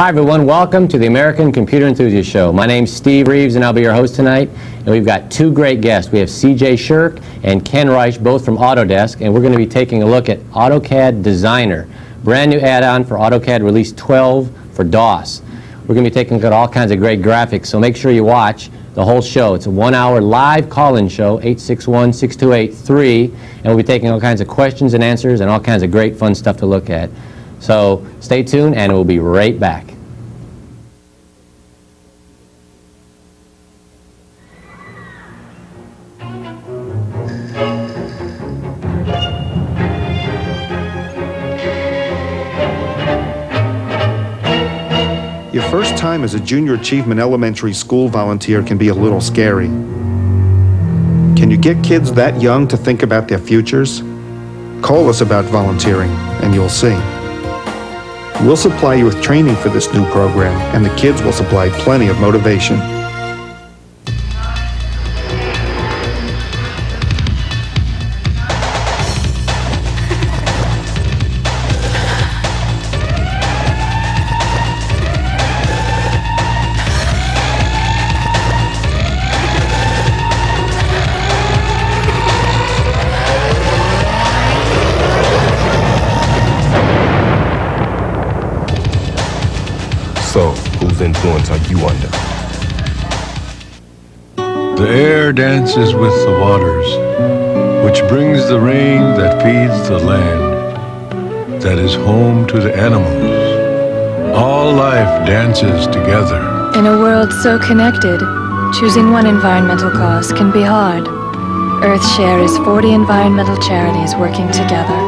Hi, everyone. Welcome to the American Computer Enthusiast Show. My name's Steve Reeves, and I'll be your host tonight. And we've got two great guests. We have CJ Shirk and Ken Reisch, both from Autodesk, and we're going to be taking a look at AutoCAD Designer, brand new add-on for AutoCAD Release 12 for DOS. We're going to be taking a look at all kinds of great graphics, so make sure you watch the whole show. It's a one-hour live call-in show, 861-6283, and we'll be taking all kinds of questions and answers and all kinds of great fun stuff to look at. So stay tuned, and we'll be right back. Your first time as a junior achievement elementary school volunteer can be a little scary. Can you get kids that young to think about their futures? Call us about volunteering, and you'll see. We'll supply you with training for this new program, and the kids will supply plenty of motivation. Whose influence are you under? The air dances with the waters, which brings the rain that feeds the land, that is home to the animals. All life dances together. In a world so connected, choosing one environmental cause can be hard. Earthshare is 40 environmental charities working together.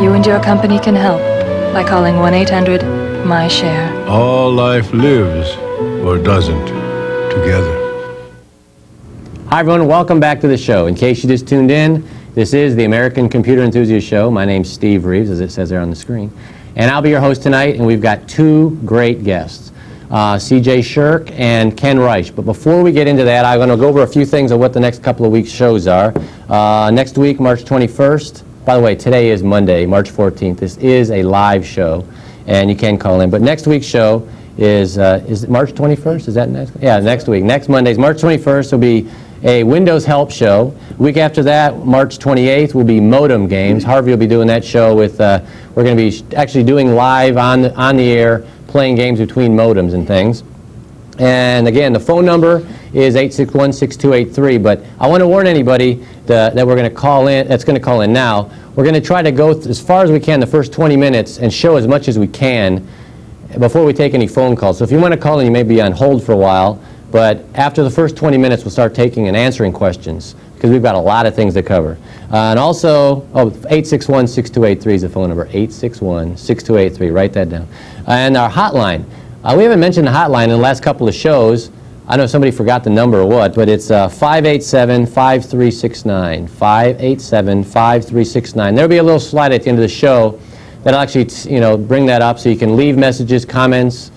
You and your company can help by calling 1 800 My Share. All life lives, or doesn't, together. Hi, everyone. Welcome back to the show. In case you just tuned in, this is the American Computer Enthusiast Show. My name's Steve Reeves, as it says there on the screen. And I'll be your host tonight, and we've got two great guests, uh, CJ Shirk and Ken Reisch. But before we get into that, I'm going to go over a few things of what the next couple of weeks' shows are. Uh, next week, March 21st, by the way, today is Monday, March 14th. This is a live show, and you can call in. But next week's show is, uh, is March 21st? Is that next? Yeah, next week. Next Monday's March 21st will be a Windows Help show. Week after that, March 28th, will be Modem Games. Harvey will be doing that show with, uh, we're going to be actually doing live on the, on the air, playing games between modems and things. And again, the phone number is 861-6283, but I want to warn anybody that, that we're going to call in, that's going to call in now. We're going to try to go as far as we can the first 20 minutes and show as much as we can before we take any phone calls. So if you want to call in, you may be on hold for a while, but after the first 20 minutes, we'll start taking and answering questions because we've got a lot of things to cover. Uh, and also, oh, 861-6283 is the phone number, 861-6283. Write that down. And our hotline. Uh, we haven't mentioned the hotline in the last couple of shows. I know somebody forgot the number or what, but it's uh, 587-5369. 587-5369. There'll be a little slide at the end of the show that'll actually, you know, bring that up so you can leave messages, comments,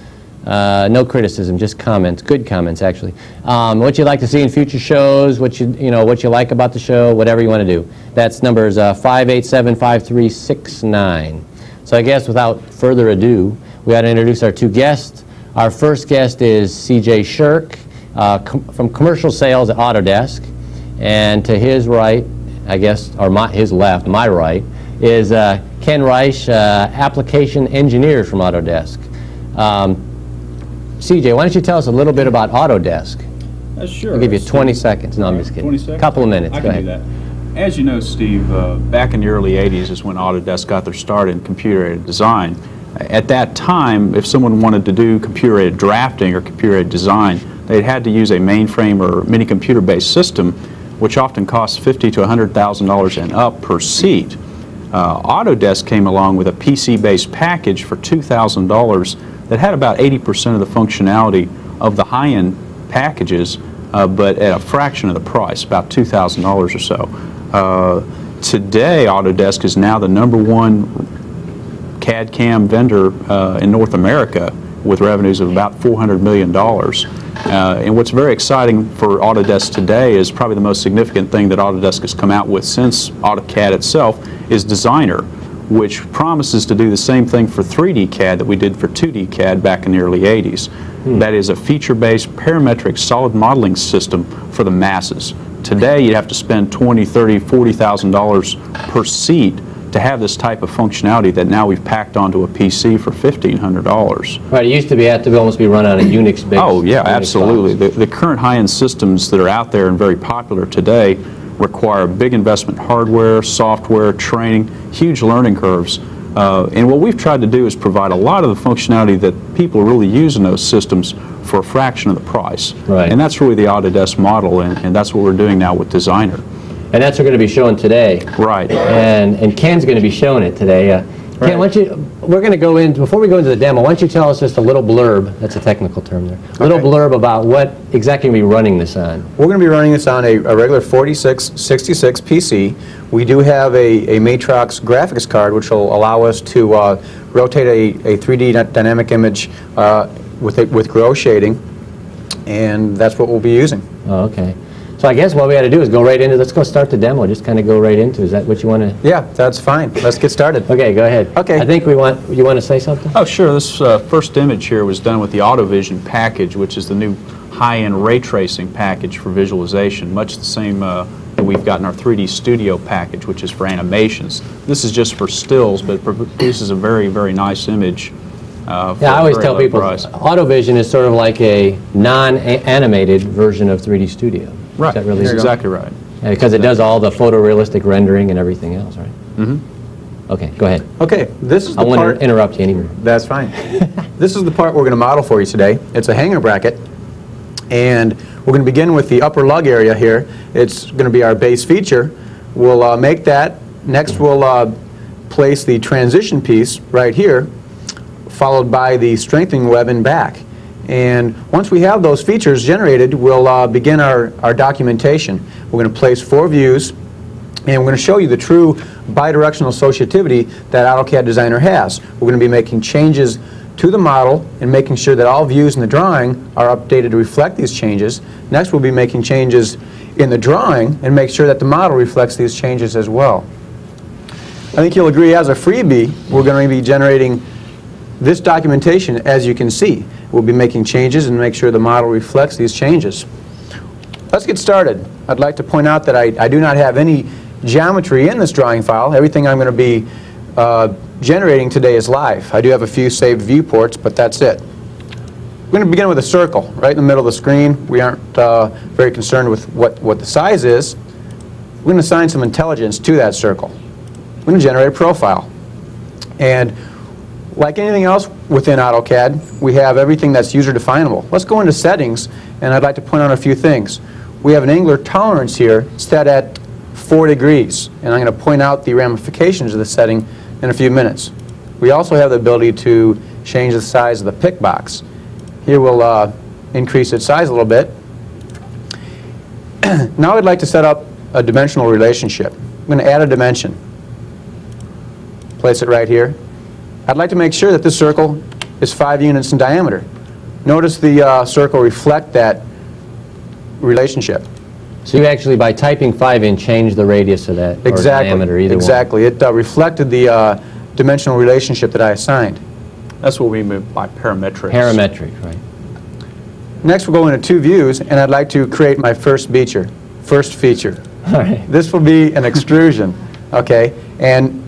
uh, no criticism, just comments, good comments actually. Um, what you'd like to see in future shows, what you, you know, what you like about the show, whatever you want to do. That's numbers uh, 587-5369. So I guess without further ado, we got to introduce our two guests. Our first guest is CJ Shirk uh, com- from Commercial Sales at Autodesk. And to his right, I guess, or my, his left, my right, is uh, Ken Reisch, uh, Application Engineer from Autodesk. Um, CJ, why don't you tell us a little bit about Autodesk? Uh, sure. I'll give you Steve. 20 seconds. No, I'm just kidding. 20 seconds? Couple of minutes. I Go can ahead. do that. As you know, Steve, uh, back in the early 80s is when Autodesk got their start in computer-aided design. At that time, if someone wanted to do computer-aided drafting or computer-aided design, they had to use a mainframe or mini computer-based system, which often costs fifty to $100,000 and up per seat. Uh, Autodesk came along with a PC-based package for $2,000 that had about 80% of the functionality of the high-end packages, uh, but at a fraction of the price, about $2,000 or so. Uh, today, Autodesk is now the number one CAD CAM vendor uh, in North America with revenues of about $400 million. Uh, and what's very exciting for Autodesk today is probably the most significant thing that Autodesk has come out with since AutoCAD itself is Designer. which promises to do the same thing for 3D CAD that we did for 2D CAD back in the early 80s. Hmm. That is a feature-based parametric solid modeling system for the masses. Today, you'd have to spend 20, 30, 40,000 dollars per seat to have this type of functionality that now we've packed onto a PC for $1,500. Right, it used to be, had to almost be run on a Unix-based. Oh, yeah, Unix absolutely. The, the current high-end systems that are out there and very popular today require big investment hardware, software, training, huge learning curves. Uh, and what we've tried to do is provide a lot of the functionality that people really use in those systems for a fraction of the price. Right. And that's really the Autodesk model, and, and that's what we're doing now with Designer. And that's what we're going to be showing today. Right. And, and Ken's going to be showing it today. Uh, Ken, why don't you, we're going to go in, before we go into the demo, why don't you tell us just a little blurb, that's a technical term there, a little Okay. blurb about what exactly be running this on. We're going to be running this on a, a regular 4666 PC. We do have a, a Matrox graphics card, which will allow us to uh, rotate a, a 3D dynamic image uh, with, it- with Gouraud shading, and that's what we'll be using. Oh, okay. So I guess what we got to do is go right into, let's go start the demo, just kind of go right into, is that what you want to? Yeah, that's fine. Let's get started. Okay, go ahead. Okay. I think we want, you want to say something? Oh, sure. This uh, first image here was done with the AutoVision package, which is the new high-end ray tracing package for visualization, much the same uh, that we've got in our 3D Studio package, which is for animations. This is just for stills, but it produces a very, very nice image. uh, Yeah, I always tell people, price. AutoVision is sort of like a non-animated version of 3D Studio. Is Right, that really that's exactly right. Because it does all the photorealistic rendering and everything else, right? Mm-hmm. Okay, go ahead. Okay, this is I the won't part... inter- interrupt you anymore. That's fine. This is the part we're going to model for you today. It's a hanger bracket, and we're going to begin with the upper lug area here. It's going to be our base feature. We'll uh, make that. Next, we'll uh, place the transition piece right here, followed by the strengthening web in back. And once we have those features generated, we'll uh, begin our, our documentation. We're going to place four views, and we're going to show you the true bidirectional associativity that AutoCAD Designer has. We're going to be making changes to the model and making sure that all views in the drawing are updated to reflect these changes. Next, we'll be making changes in the drawing and make sure that the model reflects these changes as well. I think you'll agree as a freebie, we're going to be generating this documentation as you can see. We'll be making changes and make sure the model reflects these changes. Let's get started. I'd like to point out that I, I do not have any geometry in this drawing file. Everything I'm going to be uh, generating today is live. I do have a few saved viewports, but that's it. We're going to begin with a circle right in the middle of the screen. We aren't uh, very concerned with what, what the size is. We're going to assign some intelligence to that circle. We're going to generate a profile. And like anything else within AutoCAD, we have everything that's user definable. Let's go into settings, and I'd like to point out a few things. We have an angular tolerance here set at 4 degrees, and I'm going to point out the ramifications of the setting in a few minutes. We also have the ability to change the size of the pick box. Here we'll uh, increase its size a little bit. now I'd like to set up a dimensional relationship. I'm going to add a dimension. Place it right here. I'd like to make sure that this circle is 5 units in diameter. Notice the uh, circle reflect that relationship. So you actually, by typing 5 in, change the radius of that, or Exactly. diameter, either one. Exactly. It uh, reflected the uh, dimensional relationship that I assigned. That's what we mean by parametrics. Parametric, right. Next, we'll go into two views, and I'd like to create my first feature. First feature. All right. This will be an extrusion, okay? And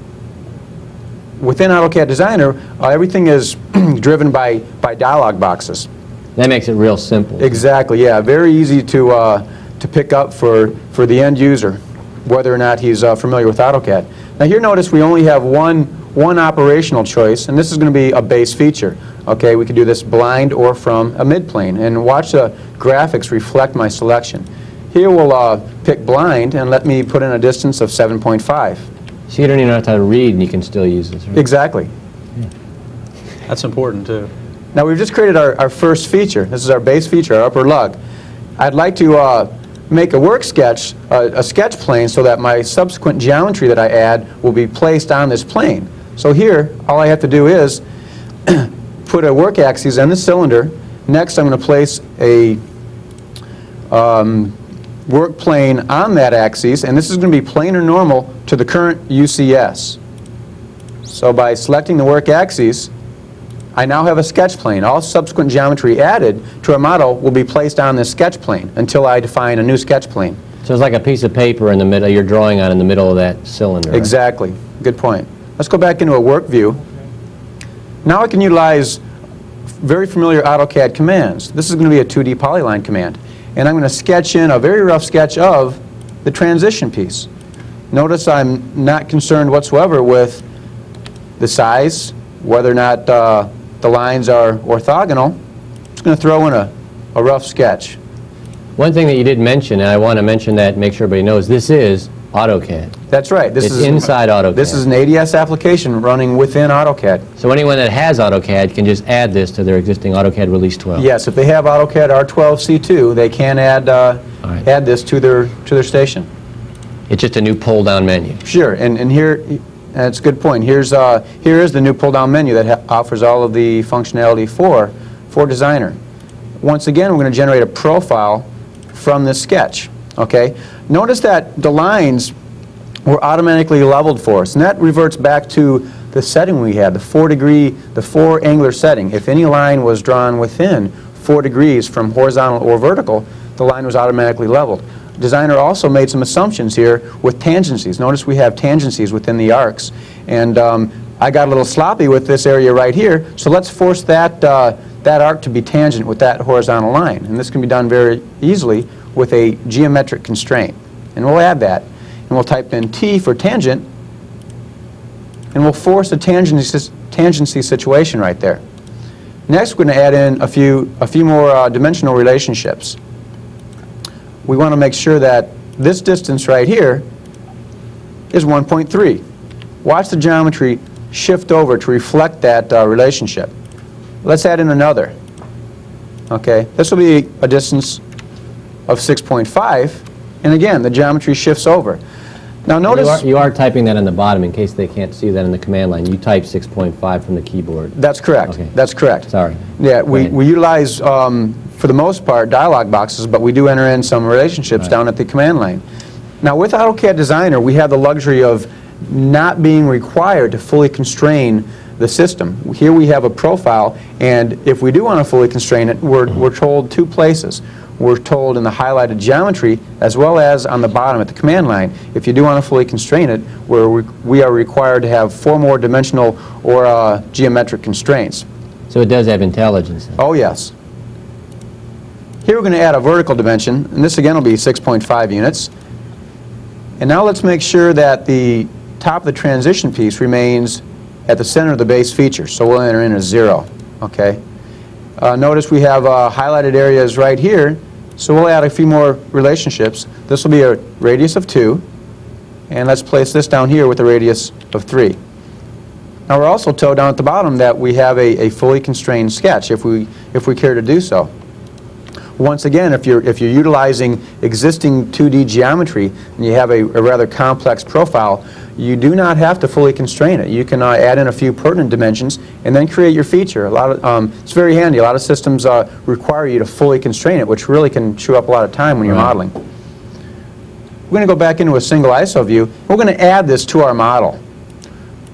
within AutoCAD Designer, uh, everything is driven by, by dialog boxes. That makes it real simple. Exactly, yeah. Very easy to, uh, to pick up for, for the end user, whether or not he's uh, familiar with AutoCAD. Now here notice we only have one, one operational choice, and this is going to be a base feature. Okay, we can do this blind or from a midplane, and watch the graphics reflect my selection. Here we'll uh, pick blind and let me put in a distance of 7.5. So you don't even have to read, and you can still use this, right? Exactly. That's important, too. Now we've just created our, our first feature. This is our base feature, our upper lug. I'd like to uh, make a work sketch, uh, a sketch plane, so that my subsequent geometry that I add will be placed on this plane. So here, all I have to do is put a work axis in the cylinder. Next, I'm going to place a um, work plane on that axis, and this is going to be planar normal to the current UCS. So by selecting the work axes, I now have a sketch plane. All subsequent geometry added to our model will be placed on this sketch plane until I define a new sketch plane. So it's like a piece of paper in the middle, you're drawing on in the middle of that cylinder. right? Exactly. Good point. Let's go back into a work view. Now I can utilize very familiar AutoCAD commands. This is going to be a 2D polyline command. And I'm going to sketch in a very rough sketch of the transition piece. Notice I'm not concerned whatsoever with the size, whether or not uh, the lines are orthogonal. I'm just going to throw in a, a rough sketch. One thing that you did mention, and I want to mention that, make sure everybody knows, this is AutoCAD. That's right. This It's is inside AutoCAD. This is an ADS application running within AutoCAD. So anyone that has AutoCAD can just add this to their existing AutoCAD Release 12? Yes, if they have AutoCAD R12C2, they can add, uh, right. add this to their, to their station. It's just a new pull-down menu. Sure, and, and here, that's a good point. Here's, uh, here is the new pull-down menu that ha- offers all of the functionality for, for Designer. Once again, we're going to generate a profile from this sketch, okay? Notice that the lines were automatically leveled for us, and that reverts back to the setting we had, the four degree, the four angular setting. If any line was drawn within four degrees from horizontal or vertical, the line was automatically leveled. Designer also made some assumptions here with tangencies. Notice we have tangencies within the arcs, and um, I got a little sloppy with this area right here, so let's force that, uh, that arc to be tangent with that horizontal line. And this can be done very easily with a geometric constraint. And we'll add that. And we'll type in T for tangent, and we'll force a tangency, tangency situation right there. Next, we're going to add in a few, a few more uh, dimensional relationships. We want to make sure that this distance right here is 1.3. Watch the geometry shift over to reflect that uh, relationship. Let's add in another. Okay, this will be a distance of 6.5, and again, the geometry shifts over. Now You notice... are, you are typing that on the bottom in case they can't see that in the command line. You type 6.5 from the keyboard. That's correct. Okay. That's correct. Sorry. Yeah, Go we, ahead. we utilize, um, for the most part, dialog boxes, but we do enter in some relationships Right. down at the command line. Now, with AutoCAD Designer, we have the luxury of not being required to fully constrain the system. Here we have a profile, and if we do want to fully constrain it, we're, we're told two places. We're told in the highlighted geometry, as well as on the bottom at the command line. If you do want to fully constrain it, we're, we are required to have four more dimensional or uh, geometric constraints. So it does have intelligence. then. Oh, yes. Here we're going to add a vertical dimension, and this again will be 6.5 units. And now let's make sure that the top of the transition piece remains at the center of the base feature, so we'll enter in a zero, okay? Uh, Notice we have uh, highlighted areas right here, so we'll add a few more relationships. This will be a radius of 2, and let's place this down here with a radius of 3. Now, we're also told down at the bottom that we have a, a fully constrained sketch if we, if we care to do so. Once again, if you're, if you're utilizing existing 2D geometry and you have a, a rather complex profile, you do not have to fully constrain it. You can uh, add in a few pertinent dimensions and then create your feature. A lot of, um, it's very handy. A lot of systems uh, require you to fully constrain it, which really can chew up a lot of time when you're Right. modeling. We're going to go back into a single ISO view. We're going to add this to our model.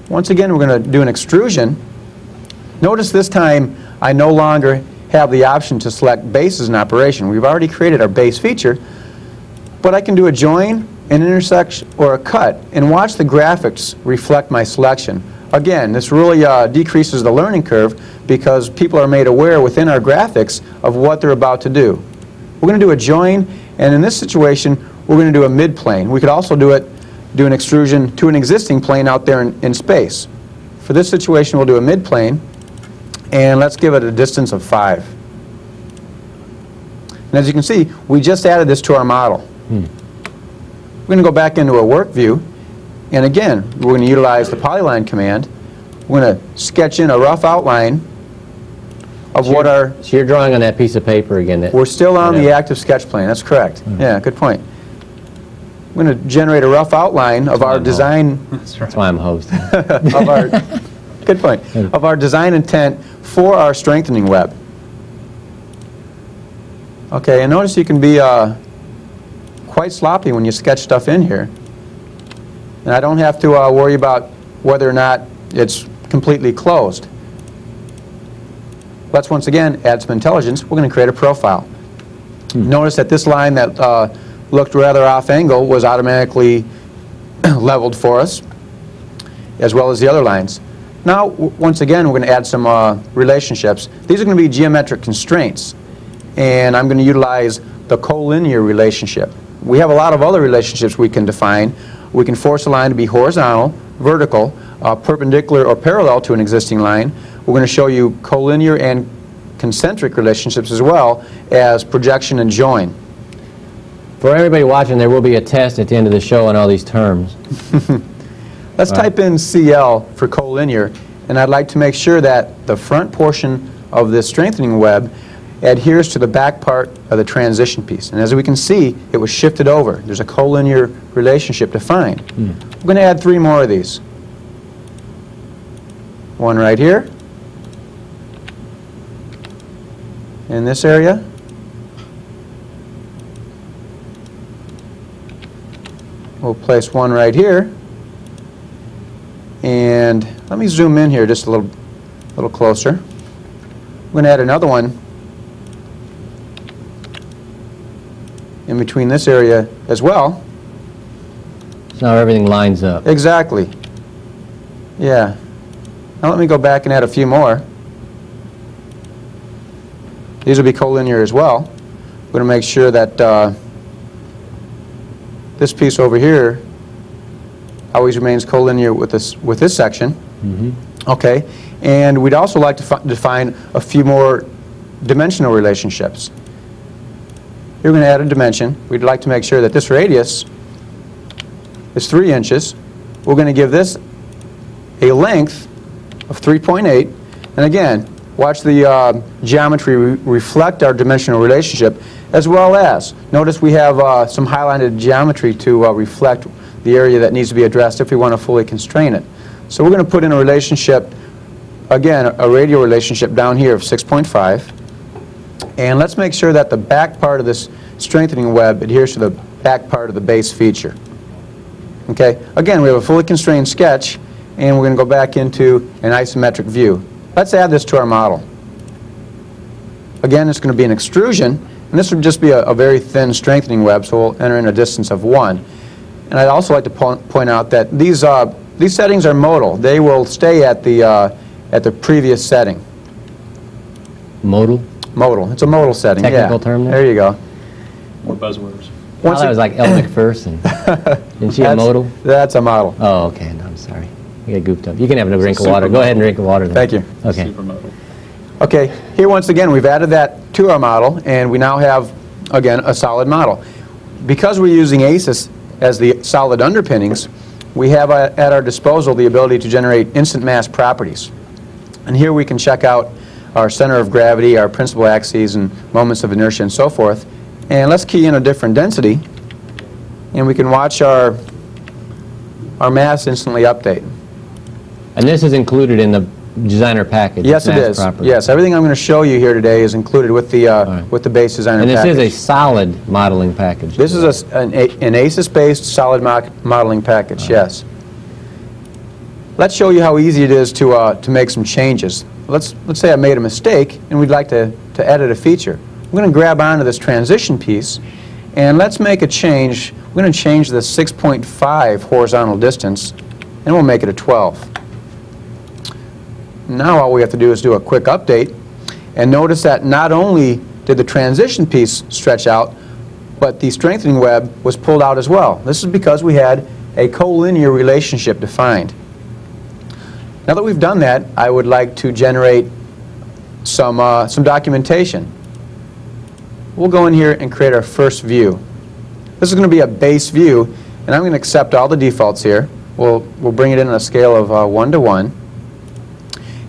Once again, we're going to do an extrusion. Notice this time I no longer have the option to select base as an operation. We've already created our base feature, but I can do a join, an intersection, or a cut, and watch the graphics reflect my selection. Again, this really uh, decreases the learning curve because people are made aware within our graphics of what they're about to do. We're going to do a join, and in this situation, we're going to do a mid-plane. We could also do it, do an extrusion to an existing plane out there in, in space. For this situation, we'll do a mid-plane, and let's give it a distance of 5. And as you can see, we just added this to our model. We're going to go back into a work view, and again, we're going to utilize the polyline command. We're going to sketch in a rough outline of what our So you're drawing on that piece of paper again. That, we're still on the active sketch plane, that's correct. Yeah, good point. We're going to generate a rough outline of our I'm design, That's right. That's why I'm hosting. of our, good point, of our design intent for our strengthening web. Okay, and notice you can be uh, quite sloppy when you sketch stuff in here. And I don't have to uh, worry about whether or not it's completely closed. Let's once again add some intelligence. We're going to create a profile. Notice that this line that uh, looked rather off angle was automatically leveled for us, as well as the other lines. Now, once again, we're going to add some uh, relationships. These are going to be geometric constraints, and I'm going to utilize the collinear relationship. We have a lot of other relationships we can define. We can force a line to be horizontal, vertical, uh, perpendicular or parallel to an existing line. We're going to show you collinear and concentric relationships as well as projection and join. For everybody watching, there will be a test at the end of the show on all these terms. Let's type in CL for collinear, and I'd like to make sure that the front portion of this strengthening web adheres to the back part of the transition piece. And as we can see, it was shifted over. There's a collinear relationship defined. Hmm. We're going to add three more of these. One right here. In this area. We'll place one right here. And let me zoom in here just a little, little closer. I'm going to add another one in between this area as well. So now everything lines up. Exactly. Yeah. Now let me go back and add a few more. These will be collinear as well. We're going to make sure that uh, this piece over here always remains collinear with this, with this section. Okay. And we'd also like to define a few more dimensional relationships. We're going to add a dimension. We'd like to make sure that this radius is 3 inches. We're going to give this a length of 3.8. And again, watch the uh, geometry re- reflect our dimensional relationship, as well as, notice we have uh, some highlighted geometry to uh, reflect the area that needs to be addressed if we want to fully constrain it. So we're going to put in a relationship, again, a radial relationship down here of 6.5. And let's make sure that the back part of this strengthening web adheres to the back part of the base feature. Okay, again, we have a fully constrained sketch, and we're going to go back into an isometric view. Let's add this to our model. Again, it's going to be an extrusion, and this would just be a, a very thin strengthening web, so we'll enter in a distance of 1. And I'd also like to po point out that these, uh, these settings are modal. They will stay at the, uh, at the previous setting. Modal? Modal. It's a modal setting, yeah. Technical term there? There you go. More buzzwords. Well, Once that it- was like Elle Macpherson. Isn't she a That's- modal? That's a model. Oh, okay, no, I'm sorry. You got goofed up. You can have a drink of water. Go ahead and drink of water then. Thank you. Okay. Supermodal. Okay, here once again, we've added that to our model, and we now have, again, a solid model. Because we're using ACIS as the solid underpinnings, we have uh, at our disposal the ability to generate instant mass properties. And here we can check out our center of gravity, our principal axes, and moments of inertia, and so forth. And let's key in a different density, and we can watch our, our mass instantly update. And this is included in the designer package? Yes, it is. property. Yes, everything I'm going to show you here today is included with the, uh, right. with the base designer And this package. is a solid modeling package? This is a an an ACIS-based solid mo- modeling package, yes. Let's show you how easy it is to, uh, to make some changes. Let's, let's say I made a mistake and we'd like to, to edit a feature. We're going to grab onto this transition piece and let's make a change. We're going to change the 6.5 horizontal distance and we'll make it a 12. Now all we have to do is do a quick update and notice that not only did the transition piece stretch out, but the strengthening web was pulled out as well. This is because we had a collinear relationship defined. Now that we've done that, I would like to generate some, uh, some documentation. We'll go in here and create our first view. This is going to be a base view, and I'm going to accept all the defaults here. We'll, we'll bring it in on a scale of uh, 1 to 1.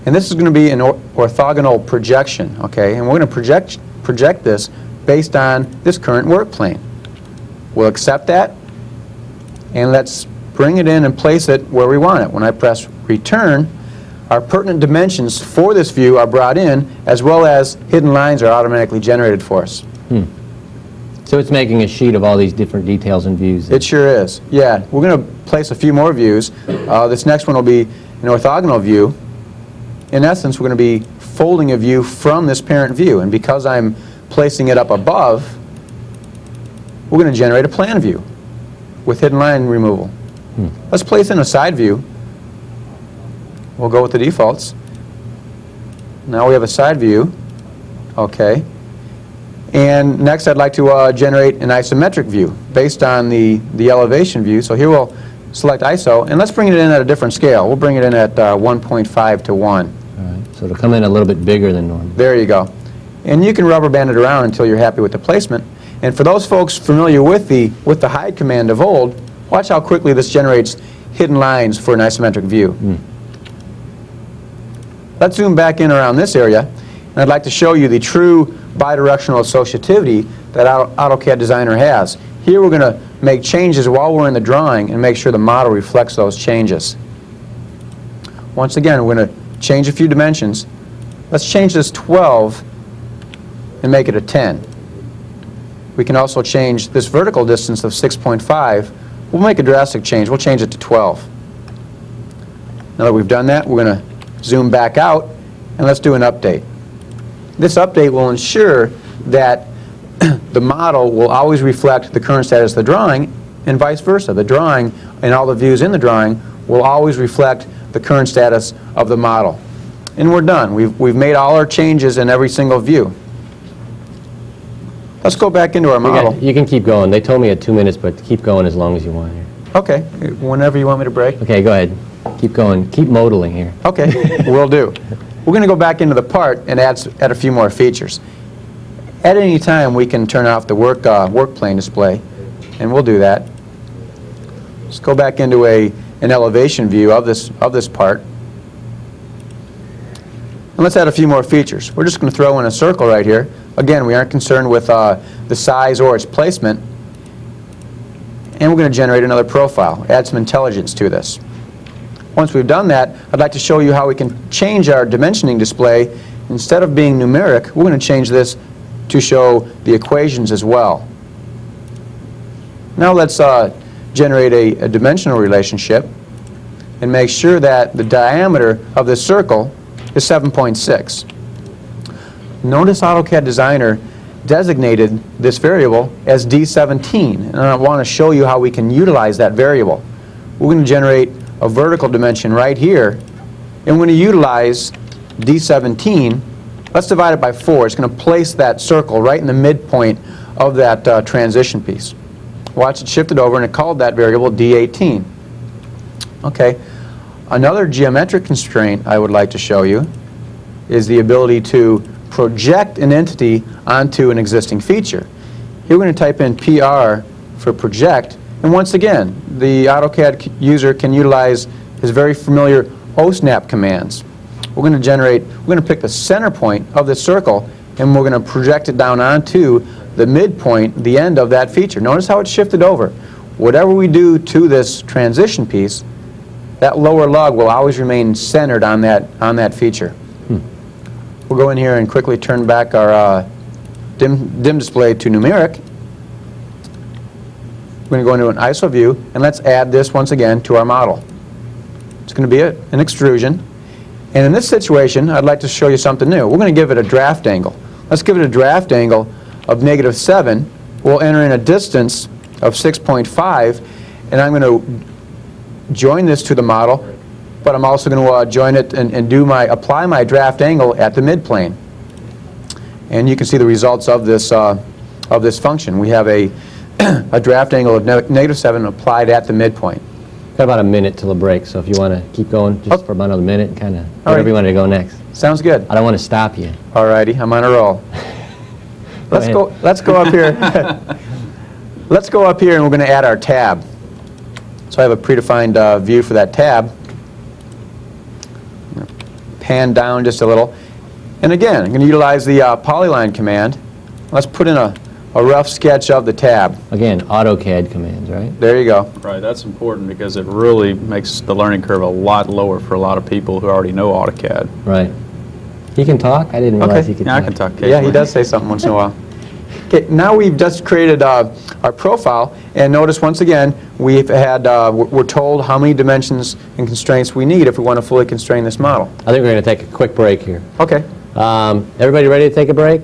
And this is going to be an or- orthogonal projection, okay? And we're going to project, project this based on this current work plane. We'll accept that, and let's bring it in and place it where we want it. When I press return, our pertinent dimensions for this view are brought in, as well as hidden lines are automatically generated for us. So it's making a sheet of all these different details and views? It sure is. Yeah, we're going to place a few more views. Uh, this next one will be an orthogonal view, in essence, we're going to be folding a view from this parent view. And because I'm placing it up above, we're going to generate a plan view with hidden line removal. Let's place in a side view. We'll go with the defaults. Now we have a side view. Okay. And next I'd like to uh, generate an isometric view based on the, the elevation view. So here we'll select ISO, and let's bring it in at a different scale. We'll bring it in at uh, 1.5 to 1. All right. So it'll come in a little bit bigger than normal. There you go. And you can rubber band it around until you're happy with the placement. And for those folks familiar with the, with the hide command of old, watch how quickly this generates hidden lines for an isometric view. Hmm. Let's zoom back in around this area, and I'd like to show you the true bidirectional associativity that AutoCAD Designer has. Here we're going to make changes while we're in the drawing and make sure the model reflects those changes. Once again, we're going to change a few dimensions. Let's change this 12 and make it a 10. We can also change this vertical distance of 6.5. We'll make a drastic change. We'll change it to 12. Now that we've done that, we're going to zoom back out and let's do an update. This update will ensure that the model will always reflect the current status of the drawing and vice versa. The drawing and all the views in the drawing will always reflect the current status of the model. And we're done. We've, we've made all our changes in every single view. Let's go back into our You got- model. You can keep going. They told me at two minutes, but keep going as long as you want here. Okay, whenever you want me to break. Okay, go ahead. Keep going. Keep modeling here. Okay, we'll do. We're going to go back into the part and add, s- add a few more features. At any time, we can turn off the work, uh, work plane display, and we'll do that. Let's go back into a, an elevation view of this, of this part. And let's add a few more features. We're just going to throw in a circle right here. Again, we aren't concerned with uh, the size or its placement. And we're going to generate another profile, add some intelligence to this. Once we've done that, I'd like to show you how we can change our dimensioning display. Instead of being numeric, we're going to change this to show the equations as well. Now let's uh, generate a, a dimensional relationship and make sure that the diameter of this circle is 7.6. Notice AutoCAD Designer designated this variable as D17, and I want to show you how we can utilize that variable. We're going to generate a vertical dimension right here, and we're going to utilize D17. Let's divide it by 4. It's going to place that circle right in the midpoint of that uh, transition piece. Watch it shifted over, and it called that variable D18. Okay. Another geometric constraint I would like to show you is the ability to project an entity onto an existing feature. Here we're going to type in PR for project, and once again, the AutoCAD user can utilize his very familiar OSNAP commands. We're going to generate, we're going to pick the center point of the circle, and we're going to project it down onto the midpoint, the end of that feature. Notice how it's shifted over. Whatever we do to this transition piece, that lower lug will always remain centered on that, on that feature. We'll go in here and quickly turn back our uh, dim, dim display to numeric. We're going to go into an ISO view, and let's add this once again to our model. It's going to be a, an extrusion. And in this situation, I'd like to show you something new. We're going to give it a draft angle. Let's give it a draft angle of negative 7. We'll enter in a distance of 6.5, and I'm going to join this to the model, but I'm also going to uh, join it and, and do my, apply my draft angle at the midplane. And you can see the results of this, uh, of this function. We have a, a draft angle of ne- negative 7 applied at the midpoint. Got about a minute till the break, so if you want to keep going just Okay. for about another minute, kind of, All whatever right. you want to go next. Sounds good. I don't want to stop you. All righty, I'm on a roll. Let's go, let's go up here. Let's go up here and we're going to add our tab. So I have a predefined uh, view for that tab. Pan down just a little. And again, I'm going to utilize the uh, polyline command. Let's put in a, a rough sketch of the tab. Again, AutoCAD commands, right? There you go. Right, that's important because it really makes the learning curve a lot lower for a lot of people who already know AutoCAD. Right. He can talk? I didn't realize he could Okay. talk. Yeah, I can talk Yeah, he does say something once in a while. Okay, now we've just created uh, our profile, and notice once again, we've had, uh, we're told how many dimensions and constraints we need if we want to fully constrain this model. I think we're going to take a quick break here. Okay. Um, Everybody ready to take a break?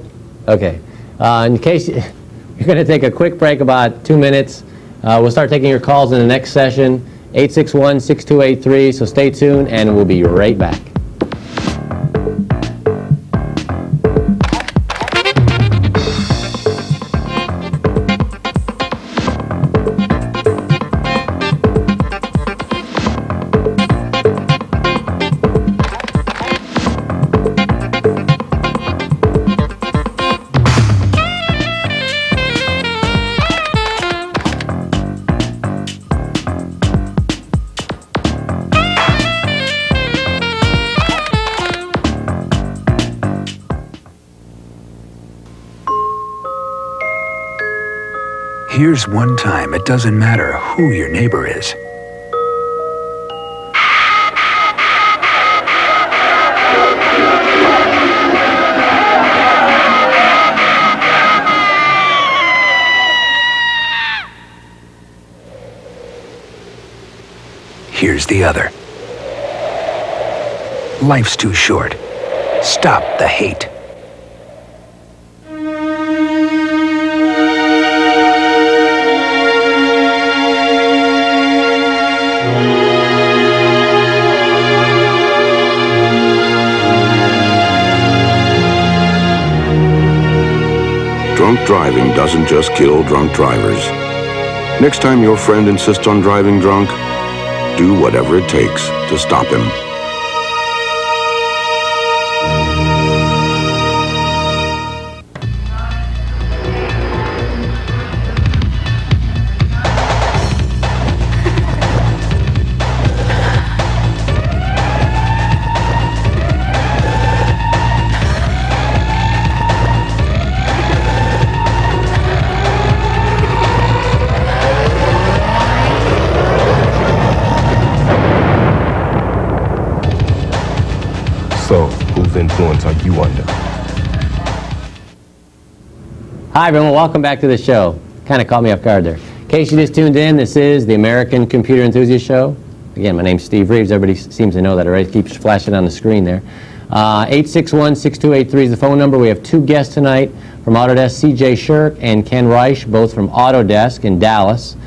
Okay. Uh, In case, you- you're going to take a quick break, about two minutes. Uh, We'll start taking your calls in the next session, 861-6283, so stay tuned, and we'll be right back. One time it doesn't matter who your neighbor is. Here's the other. Life's too short. Stop the hate. Drunk driving doesn't just kill drunk drivers. Next time your friend insists on driving drunk, do whatever it takes to stop him. Hi, everyone. Welcome back to the show. Kind of caught me off guard there. In case you just tuned in, this is the American Computer Enthusiast Show. Again, my name's Steve Reeves. Everybody seems to know that already. It keeps flashing on the screen there. Uh, 861-6283 is the phone number. We have two guests tonight from Autodesk, C.J. Shirk and Ken Reisch, both from Autodesk in Dallas.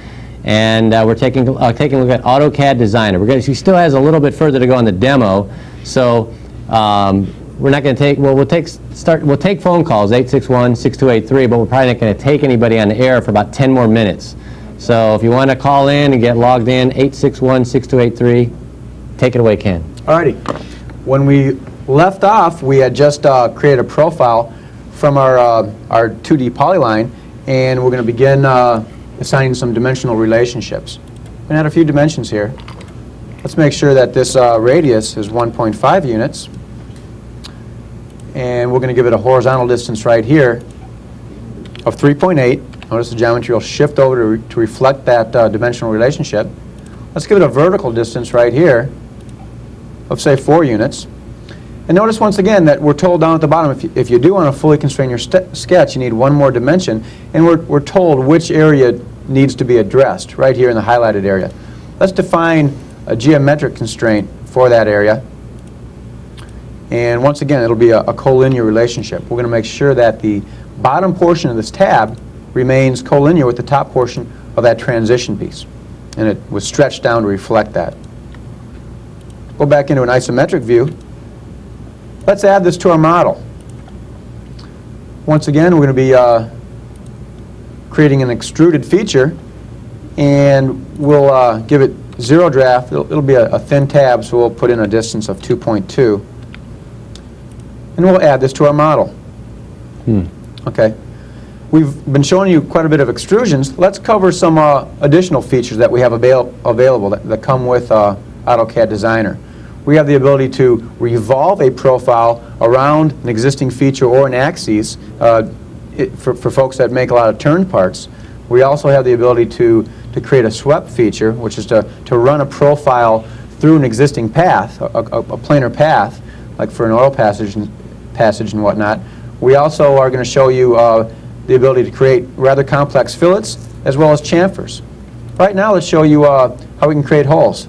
And uh, we're taking, uh, taking a look at AutoCAD Designer. We're gonna, he still has a little bit further to go on the demo, so um, we're not going to take, well, we'll take, start, we'll take phone calls, 861-6283, but we're probably not going to take anybody on the air for about 10 more minutes. So if you want to call in and get logged in, 861-6283, take it away, Ken. Alrighty. When we left off, we had just uh, created a profile from our, uh, our 2D polyline, and we're going to begin uh, assigning some dimensional relationships. To add a few dimensions here. Let's make sure that this uh, radius is 1.5 units, and we're going to give it a horizontal distance right here of 3.8. Notice the geometry will shift over to, to reflect that uh, dimensional relationship. Let's give it a vertical distance right here of say four units. And notice once again that we're told down at the bottom, if you, if you do want to fully constrain your sketch, you need one more dimension, and we're, we're told which area needs to be addressed, right here in the highlighted area. Let's define a geometric constraint for that area. And once again, it'll be a, a collinear relationship. We're going to make sure that the bottom portion of this tab remains collinear with the top portion of that transition piece. And it was stretched down to reflect that. Go back into an isometric view. Let's add this to our model. Once again, we're going to be uh, creating an extruded feature, and we'll uh, give it zero draft. It'll, it'll be a, a thin tab, so we'll put in a distance of 2.2. And we'll add this to our model. Okay. We've been showing you quite a bit of extrusions. Let's cover some uh, additional features that we have avail available that, that come with uh, AutoCAD Designer. We have the ability to revolve a profile around an existing feature or an axis uh, it, for, for folks that make a lot of turned parts. We also have the ability to, to create a swept feature, which is to, to run a profile through an existing path, a, a, a planar path, like for an oil passage and, passage and whatnot. We also are going to show you uh, the ability to create rather complex fillets as well as chamfers. Right now, let's show you uh, how we can create holes.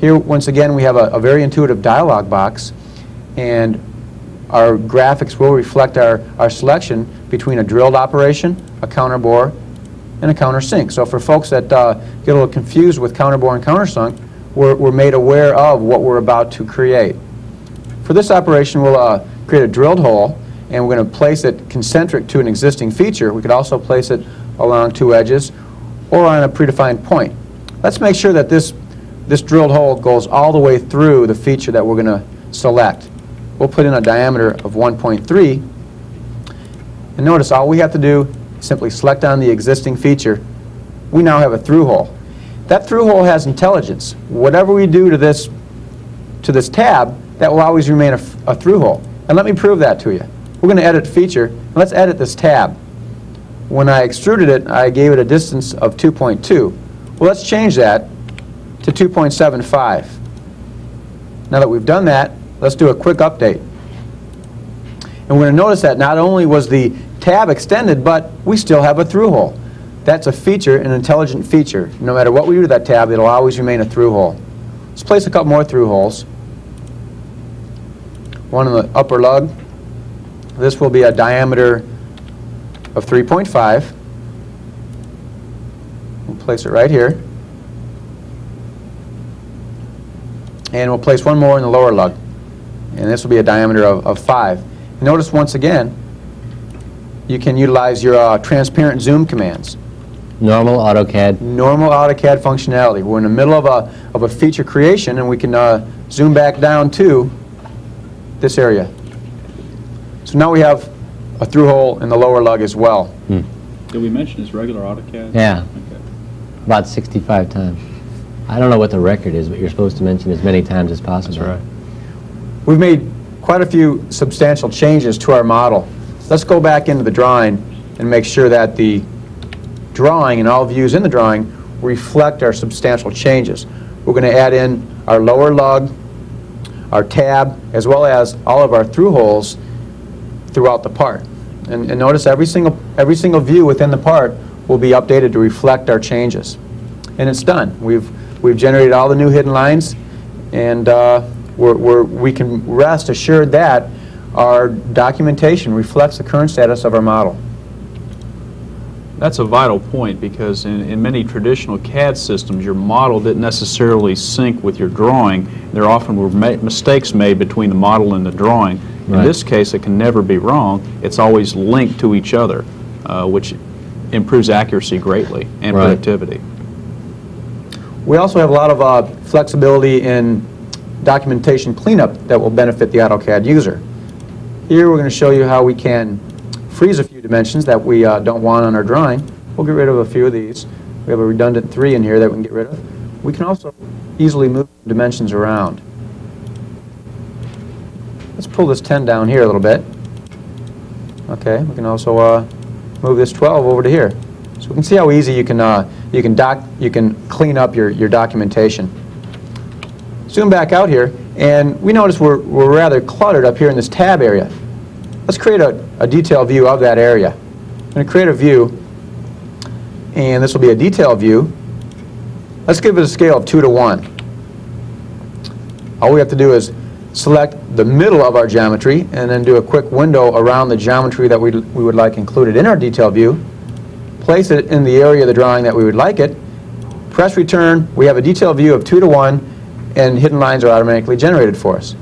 Here, once again, we have a, a very intuitive dialog box, and our graphics will reflect our, our selection between a drilled operation, a counterbore, and a countersink. So for folks that uh, get a little confused with counterbore and countersunk, we're, we're made aware of what we're about to create. For this operation, we'll uh, create a drilled hole, and we're going to place it concentric to an existing feature. We could also place it along two edges or on a predefined point. Let's make sure that this, this drilled hole goes all the way through the feature that we're going to select. We'll put in a diameter of 1.3. And notice all we have to do is simply select on the existing feature. We now have a through hole. That through hole has intelligence. Whatever we do to this, to this tab, that will always remain a, a through hole. And let me prove that to you. We're going to edit feature. Let's edit this tab. When I extruded it, I gave it a distance of 2.2. Well, let's change that to 2.75. Now that we've done that, let's do a quick update. And we're going to notice that not only was the tab extended, but we still have a through hole. That's a feature, an intelligent feature. No matter what we do to that tab, it'll always remain a through hole. Let's place a couple more through holes. One in the upper lug. This will be a diameter of 3.5. We'll place it right here. And we'll place one more in the lower lug. And this will be a diameter of, of 5. Notice once again, you can utilize your uh, transparent zoom commands. Normal AutoCAD. Normal AutoCAD functionality. We're in the middle of a, of a feature creation and we can uh, zoom back down to this area. So now we have a through hole in the lower lug as well. Hmm. Did we mention his regular AutoCAD? Yeah, Okay. about 65 times. I don't know what the record is, but you're supposed to mention as many times as possible. That's right. We've made quite a few substantial changes to our model. Let's go back into the drawing and make sure that the drawing and all views in the drawing reflect our substantial changes. We're going to add in our lower lug, our tab, as well as all of our through holes throughout the part. And, and notice every single, every single view within the part will be updated to reflect our changes. And it's done. We've, we've generated all the new hidden lines, and uh, we're, we're, we can rest assured that our documentation reflects the current status of our model. That's a vital point because in, in many traditional CAD systems, your model didn't necessarily sync with your drawing. There often were ma mistakes made between the model and the drawing. In this case, it can never be wrong. It's always linked to each other, uh, which improves accuracy greatly and Right. productivity. We also have a lot of uh, flexibility in documentation cleanup that will benefit the AutoCAD user. Here we're going to show you how we can freeze a few dimensions that we uh, don't want on our drawing. We'll get rid of a few of these. We have a redundant 3 in here that we can get rid of. We can also easily move dimensions around. Let's pull this 10 down here a little bit. Okay, we can also uh, move this 12 over to here. So we can see how easy you can, uh, you can doc, you can clean up your, your documentation. Zoom back out here, and we notice we're, we're rather cluttered up here in this tab area. Let's create a, a detail view of that area. I'm going to create a view, and this will be a detailed view. Let's give it a scale of 2 to 1. All we have to do is select the middle of our geometry and then do a quick window around the geometry that we we would like included in our detail view. Place it in the area of the drawing that we would like it. Press return. We have a detail view of 2 to 1 and hidden lines are automatically generated for us.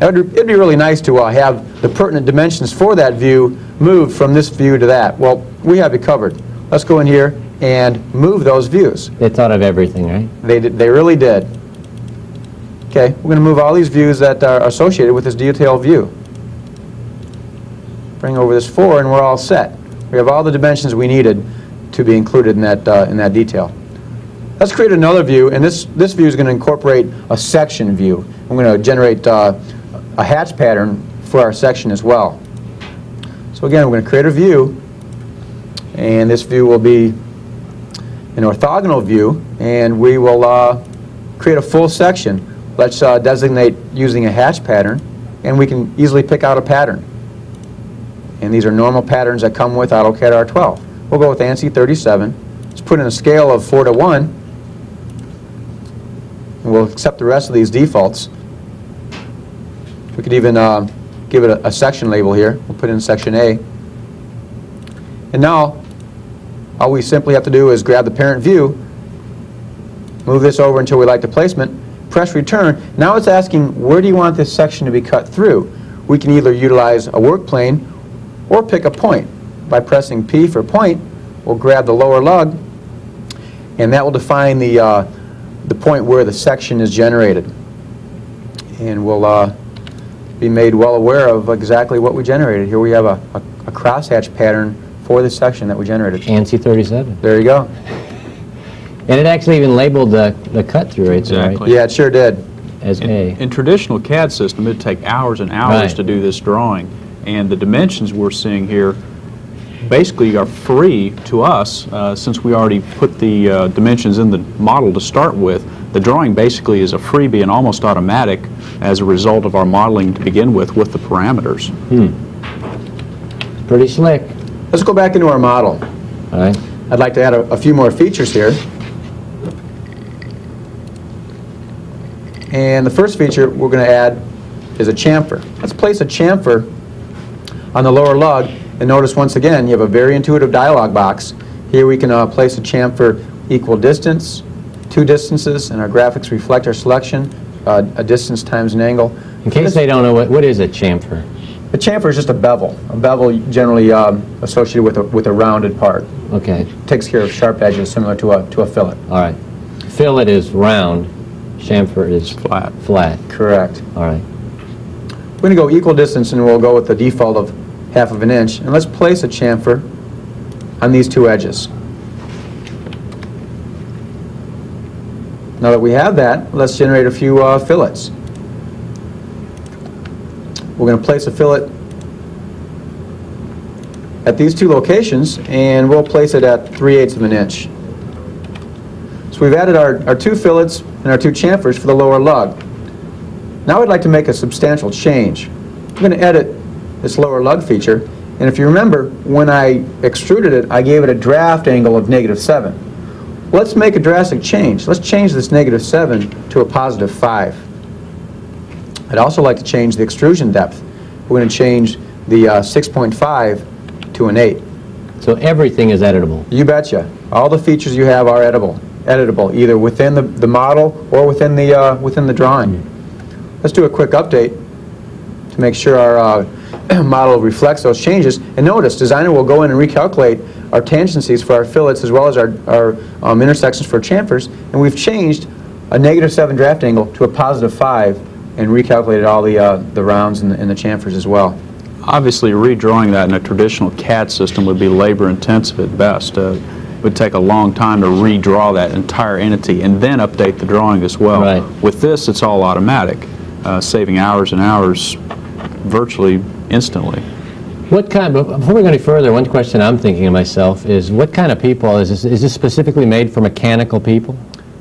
It would it'd be really nice to uh, have the pertinent dimensions for that view moved from this view to that. Well, we have it covered. Let's go in here and move those views. They thought of everything, right? They, did- they really did. Okay, we're going to move all these views that are associated with this detail view. Bring over this 4 and we're all set. We have all the dimensions we needed to be included in that, uh, in that detail. Let's create another view, and this, this view is going to incorporate a section view. I'm going to generate uh, a hatch pattern for our section as well. So again, we're going to create a view, and this view will be an orthogonal view, and we will uh, create a full section. Let's uh, designate using a hatch pattern, and we can easily pick out a pattern. And these are normal patterns that come with AutoCAD R12. We'll go with ANSI 37. Let's put in a scale of 4 to 1. And we'll accept the rest of these defaults. We could even uh, give it a, a section label here. We'll put in section A. And now, all we simply have to do is grab the parent view, move this over until we like the placement, press return. Now it's asking, where do you want this section to be cut through? We can either utilize a work plane or pick a point. By pressing P for point, we'll grab the lower lug, and that will define the, uh, the point where the section is generated. And we'll uh, be made well aware of exactly what we generated. Here we have a, a, a crosshatch pattern for the section that we generated. ANSI 37. There you go. And it actually even labeled the, the cut through it, right? Exactly. Yeah, it sure did. As In, A. in traditional CAD system, it'd take hours and hours Right. to do this drawing. And the dimensions we're seeing here basically are free to us, uh, since we already put the uh, dimensions in the model to start with. The drawing basically is a freebie and almost automatic as a result of our modeling to begin with, with the parameters. Pretty slick. Let's go back into our model. All right. I'd like to add a, a few more features here. And the first feature we're going to add is a chamfer. Let's place a chamfer on the lower lug, and notice once again, you have a very intuitive dialog box. Here we can uh, place a chamfer equal distance, two distances, and our graphics reflect our selection, uh, a distance times an angle. In case they don't know, what, what is a chamfer? A chamfer is just a bevel. A bevel generally um, associated with a, with a rounded part. Okay, Takes care of sharp edges similar to a, to a fillet. all right. Fillet is round, chamfer is Flat. flat. Correct. All right. We're going to go equal distance and we'll go with the default of half of an inch. And let's place a chamfer on these two edges. Now that we have that, let's generate a few uh, fillets. We're going to place a fillet at these two locations and we'll place it at 3 eighths of an inch. So we've added our, our two fillets and our two chamfers for the lower lug. Now I'd like to make a substantial change. I'm going to edit this lower lug feature, and if you remember, when I extruded it, I gave it a draft angle of negative 7. Let's make a drastic change. Let's change this negative 7 to a positive 5. I'd also like to change the extrusion depth. We're going to change the uh, 6.5 to an 8. So everything is editable. You betcha. All the features you have are editable, editable, either within the, the model or within the, uh, within the drawing. Let's do a quick update to make sure our uh, model reflects those changes. And notice, Designer will go in and recalculate our tangencies for our fillets as well as our, our um, intersections for chamfers, and we've changed a negative 7 draft angle to a positive 5 and recalculated all the, uh, the rounds and the, and the chamfers as well. Obviously, redrawing that in a traditional CAD system would be labor-intensive at best. Uh, It would take a long time to redraw that entire entity and then update the drawing as well. Right. With this, it's all automatic, uh, saving hours and hours virtually instantly. What kind, but before we go any further, one question I'm thinking of myself is, what kind of people, is this, is this specifically made for mechanical people?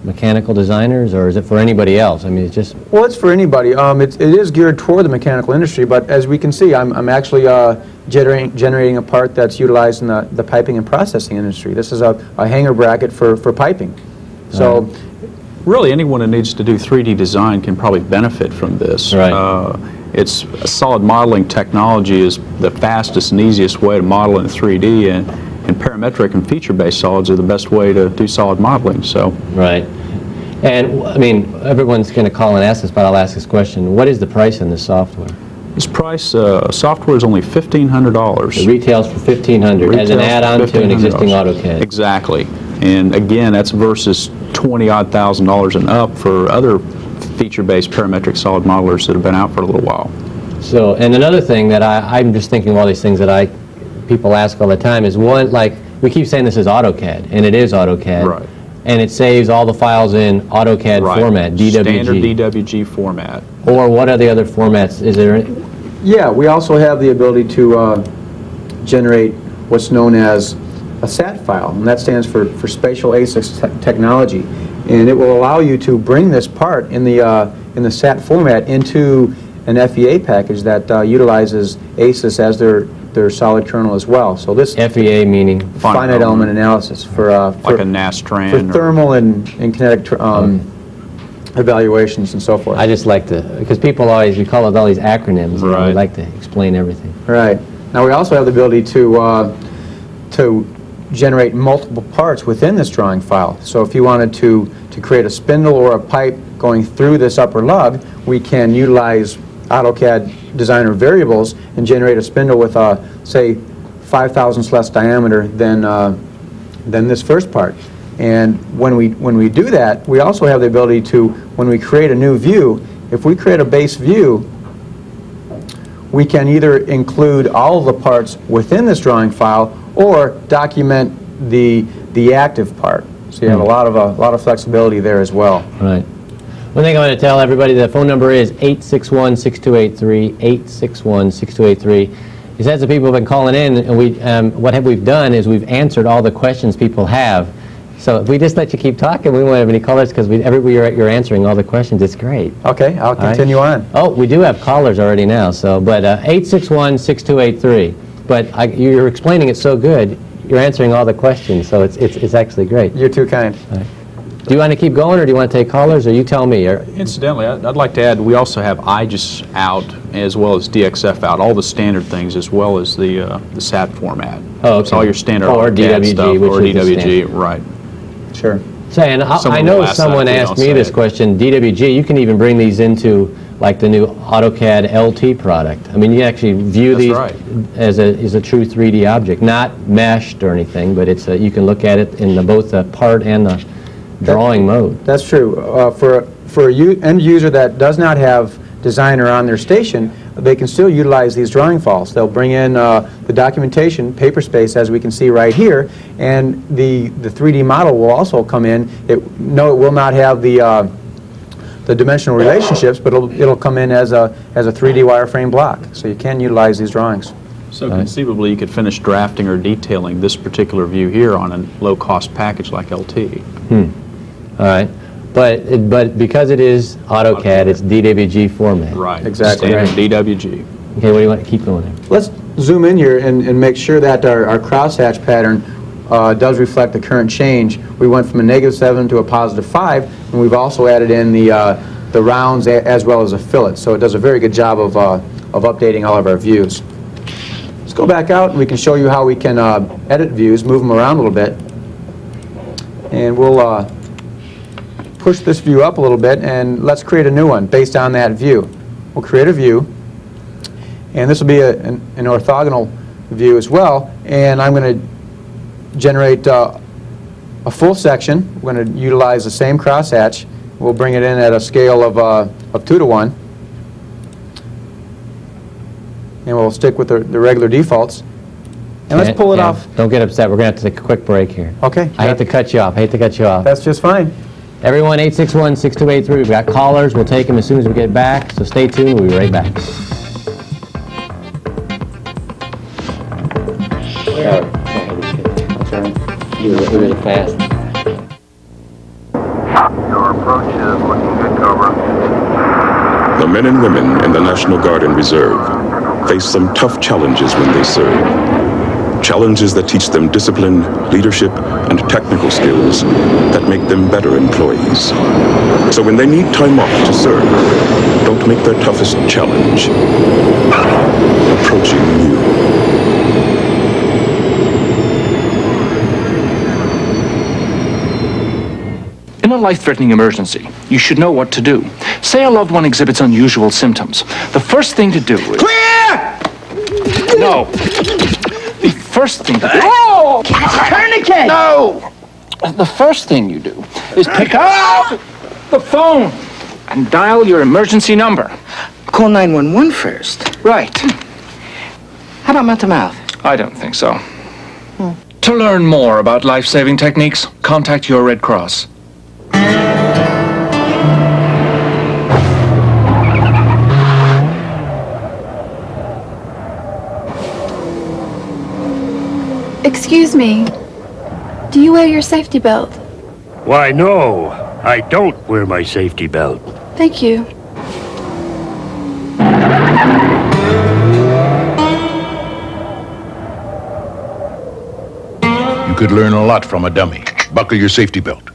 Mechanical designers, or is it for anybody else? I mean, it's just, Well, it's for anybody. Um, it's, it is geared toward the mechanical industry, but as we can see, I'm, I'm actually uh, generating, generating a part that's utilized in the, the piping and processing industry. This is a, a hanger bracket for, for piping. So, Really, anyone who needs to do 3D design can probably benefit from this. Right. Uh, It's, solid modeling technology is the fastest and easiest way to model in 3D, and and parametric and feature-based solids are the best way to do solid modeling, so. right. And, I mean, everyone's going to call and ask this, but I'll ask this question. What is the price in this software? This price, uh, software is only $1,500. It retails for 1500 as an add-on to an existing $1,500. AutoCAD. Exactly. And again, that's versus 20-odd thousand dollars and up for other feature-based parametric solid modelers that have been out for a little while. So, and another thing that I, I'm just thinking of all these things that I, people ask all the time is one, like, we keep saying this is AutoCAD, and it is AutoCAD. Right. And it saves all the files in AutoCAD Right. format, Standard DWG. DWG format. Or what are the other formats? Is there, any- yeah, we also have the ability to uh, generate what's known as a SAT file, and that stands for, for Spatial ACIS te- Technology. And it will allow you to bring this part in the, uh, in the SAT format into an FEA package that uh, utilizes ACIS as their their solid kernel as well. So this FEA meaning? finite element analysis for, uh, for Like a Nastran for thermal and, and kinetic um, evaluations and so forth. I just like to, because people always, we call it all these acronyms. you know, We like to explain everything. Right. Now, we also have the ability to, uh, to generate multiple parts within this drawing file. So if you wanted to, to create a spindle or a pipe going through this upper lug, we can utilize AutoCAD designer variables and generate a spindle with, uh, say, 5 thousandths less diameter than, uh, than this first part. And when we, when we do that, we also have the ability to, when we create a new view, if we create a base view, we can either include all the parts within this drawing file or document the, the active part. So you have a lot of, a lot of flexibility there as well. Right. One thing I want to tell everybody, the phone number is 861-6283, 861-6283. He says that people have been calling in, and we, um, what have we've done is we've answered all the questions people have. So if we just let you keep talking, we won't have any callers, because we, every, you're, you're answering all the questions, it's great. Okay, I'll All right. continue on. Oh, we do have callers already now, so, but uh, 861-6283. But I- you're explaining it so good, you're answering all the questions, so it's, it's, it's actually great. You're too kind. Do you want to keep going, or do you want to take callers, or you tell me? or- Incidentally, I'd I'd like to add, we also have IGES out as well as DXF out, all the standard things as well as the uh, the SAT format. Oh, It's okay. all your standard Or DWG, stuff, which Or is DWG, right. Sure. Say, and I, I know will ask that someone asked me this it. question, DWG, you can even bring these into like the new AutoCAD LT product. I mean, you actually view That's these right. as a, as a true 3D object, not meshed or anything, but it's, a- you can look at it in the, both the part and the drawing mode. That's true. Uh, For, for a u- end user that does not have Designer on their station, they can still utilize these drawing files. They'll bring in uh, the documentation, paper space, as we can see right here, and the, the 3D model will also come in. It, no, it will not have the, uh, the dimensional relationships, but it'll, it'll come in as a, as a 3D wireframe block. So you can utilize these drawings. So conceivably, you could finish drafting or detailing this particular view here on a low-cost package like LT. Hmm. All right? But, it- but because it is AutoCAD, it's DWG format. Right. Exactly. Standard Right. DWG. Okay, what do you want, keep going there. Let's zoom in here and, and make sure that our, our crosshatch pattern uh, does reflect the current change. We went from a negative seven to a positive five, and we've also added in the, uh, the rounds as well as a fillet. So it does a very good job of, uh, of updating all of our views. Let's go back out and we can show you how we can uh, edit views, move them around a little bit. And we'll uh, push this view up a little bit and let's create a new one based on that view. We'll create a view. And this will be a- an an orthogonal view as well. And I'm going to generate uh, a full section. We're going to utilize the same crosshatch. We'll bring it in at a scale of, uh, of 2 to 1. And we'll stick with the the regular defaults. And let's pull it yeah, off. Don't get upset, we're going to have to take a quick break here. Okay. I hate to cut you off, I hate to cut you off. That's just fine. Everyone, 861-6283, we've got callers, we'll take them as soon as we get back, so stay tuned, we'll be right back. Men and women in the National Guard and Reserve face some tough challenges when they serve. Challenges that teach them discipline, leadership, and technical skills that make them better employees. So when they need time off to serve, don't make their toughest challenge approaching you. In a life-threatening emergency, you should know what to do. Say a loved one exhibits unusual symptoms. The first thing to do is... Clear! No. The first thing to do... Oh! Tourniquet! No! The first thing you do is pick up the phone and dial your emergency number. Call 911 first. Right. How about mouth to mouth? I don't think so. To learn more about life-saving techniques, contact your Red Cross. Excuse me. Do you wear your safety belt? Why, no. I don't wear my safety belt. Thank you. You could learn a lot from a dummy. Buckle your safety belt.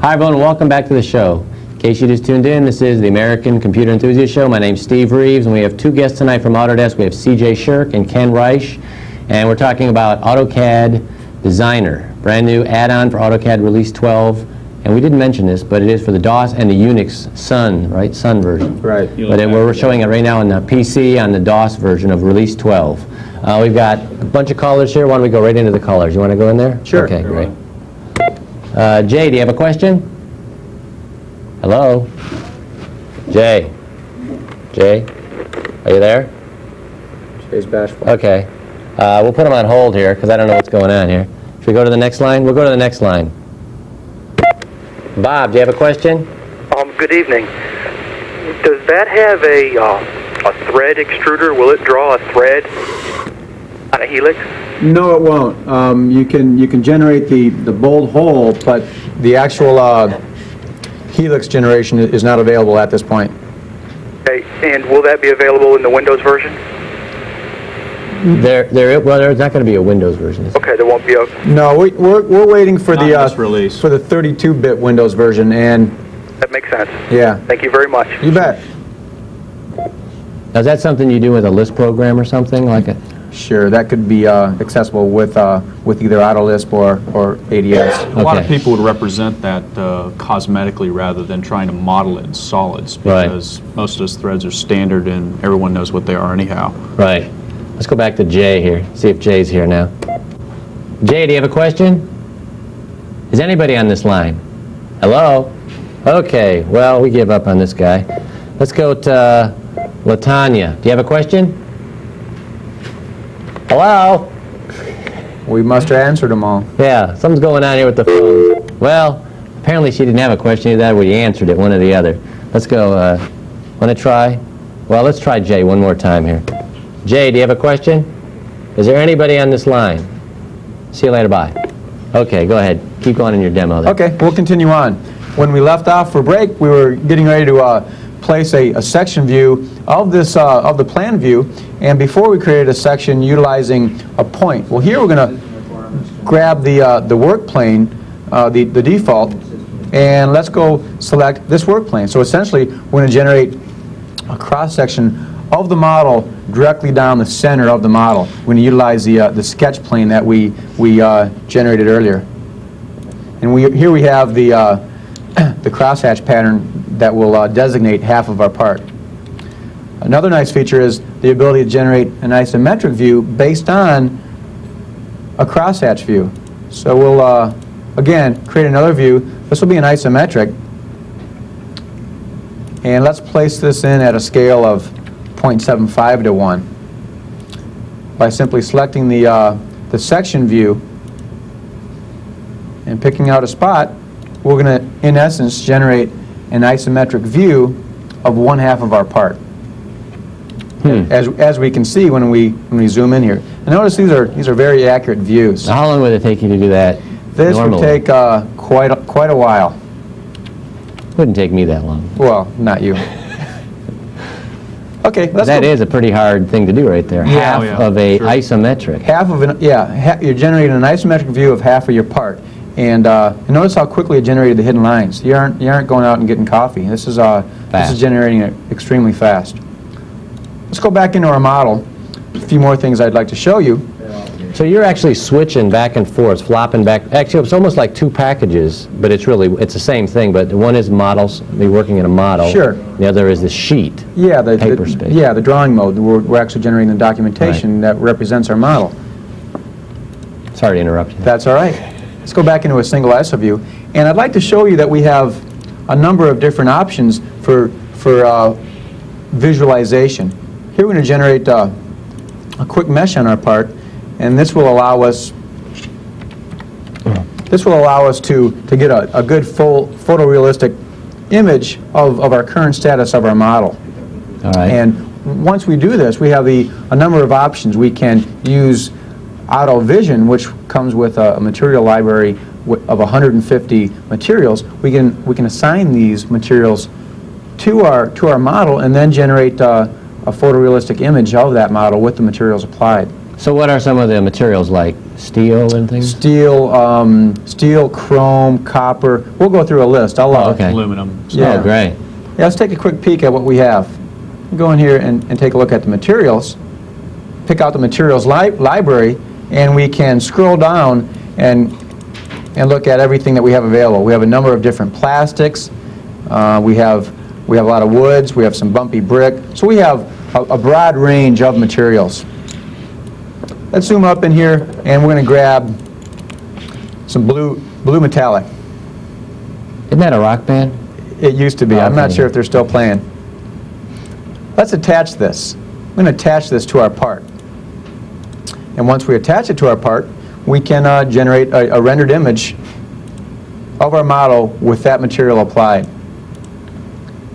Hi, everyone. Welcome back to the show. In case you just tuned in, this is the American Computer Enthusiast Show. My name's Steve Reeves, and we have two guests tonight from Autodesk. We have CJ Shirk and Ken Reisch, and we're talking about AutoCAD Designer, brand new add-on for AutoCAD Release 12. And we didn't mention this, but it is for the DOS and the Unix Sun, right? Sun version. Right. But it- we're showing it right now on the PC on the DOS version of Release 12. Uh, we've got a bunch of callers here. Why don't we go right into the callers? You want to go in there? Sure. Okay, great. Uh, Jay, do you have a question? Hello? Jay? Jay? Are you there? Jay's bashful. Okay. Uh, we'll put him on hold here because I don't know what's going on here. Should we go to the next line? We'll go to the next line. Bob, do you have a question? Um, good evening. Does that have a uh, a thread extruder? Will it draw a thread on a helix? No, it won't. Um, you can you can generate the the bold hole, but the actual uh, helix generation is not available at this point. Okay, and will that be available in the Windows version? There, there. Well, there's not going to be a Windows version. Okay, there won't be a. No, we, we're we're waiting for Not the in uh, release. for the 32-bit Windows version, and That makes sense. yeah, Thank you very much. you bet. Now, is that something you do with a LISP program or something like a? Sure, that could be uh, accessible with uh, with either Autolisp or or ADS. A lot of people would represent that uh, cosmetically rather than trying to model it in solids Right. because most of those threads are standard and everyone knows what they are anyhow. Right. Let's go back to Jay here. See if Jay's here now. Jay, do you have a question? Is anybody on this line? Hello? Okay, well, we give up on this guy. Let's go to uh, Latanya. Do you have a question? Hello? We must have answered them all. Yeah, something's going on here with the phones. Well, apparently she didn't have a question either, you answered it, one or the other. Let's go, uh, want to try? Well, let's try Jay one more time here. Jay, do you have a question? Is there anybody on this line? See you later, bye. Okay, go ahead. Keep going in your demo there. Okay, we'll continue on. When we left off for break, we were getting ready to uh, place a, a section view of this uh, of the plan view, and before we created a section utilizing a point. Well, here we're going to grab the uh, the work plane, uh, the the default, and let's go select this work plane. So essentially, we're going to generate a cross section of the model directly down the center of the model. We're going to utilize the uh, the sketch plane that we we uh, generated earlier. And we, here we have the, uh, the crosshatch pattern that will uh, designate half of our part. Another nice feature is the ability to generate an isometric view based on a crosshatch view. So we'll, uh, again, create another view. This will be an isometric. And let's place this in at a scale of 0.75 to 1 by simply selecting the, uh, the section view and picking out a spot, we're going to, in essence, generate an isometric view of one half of our part. As, as we can see when we, when we zoom in here. And notice these are, these are very accurate views. How long would it take you to do that This would take uh, quite, a, quite a while. Wouldn't take me that long. Well, not you. Okay, let's That go. is a pretty hard thing to do right there. Yeah. Half Oh, yeah, of a sure. isometric. Half of an, yeah, ha you're generating an isometric view of half of your part. And, uh, and notice how quickly it generated the hidden lines. You aren't, you aren't going out and getting coffee. This is, uh, this Fast. is generating it extremely fast. Let's go back into our model. A few more things I'd like to show you. So you're actually switching back and forth, flopping back. Actually, it's almost like two packages, but it's really, it's the same thing, but one is models, you're working in a model. Sure. The other is the sheet. Yeah, the, Paper the- space. yeah, the drawing mode. We're, we're actually generating the documentation that represents our model. Sorry to interrupt you. That's all right. Let's go back into a single ISO view. And I'd like to show you that we have a number of different options for, for uh, visualization. Here we're going to generate uh, a quick mesh on our part, and this will allow us this will allow us to, to get a, a good full photorealistic image of, of our current status of our model. All right. And once we do this, we have the, a number of options. We can use Auto Vision, which comes with a, a material library of 150 materials. We can, we can assign these materials to our, to our model and then generate uh, a photorealistic image of that model with the materials applied. So what are some of the materials like? Steel and things? Steel, um, steel, chrome, copper. We'll go through a list. I'll, Oh, okay. Aluminum. Yeah. Oh, great. Yeah, let's take a quick peek at what we have. Go in here and, and take a look at the materials. Pick out the materials li library, and we can scroll down and and look at everything that we have available. We have a number of different plastics. Uh, we have we have a lot of woods. We have some bumpy brick. So we have a, a broad range of materials. Let's zoom up in here, and we're going to grab some blue blue metallic. Isn't that a rock band? It used to be. I'm not Okay. sure if they're still playing. Let's attach this. I'm going to attach this to our part. And once we attach it to our part, we can uh, generate a, a rendered image of our model with that material applied.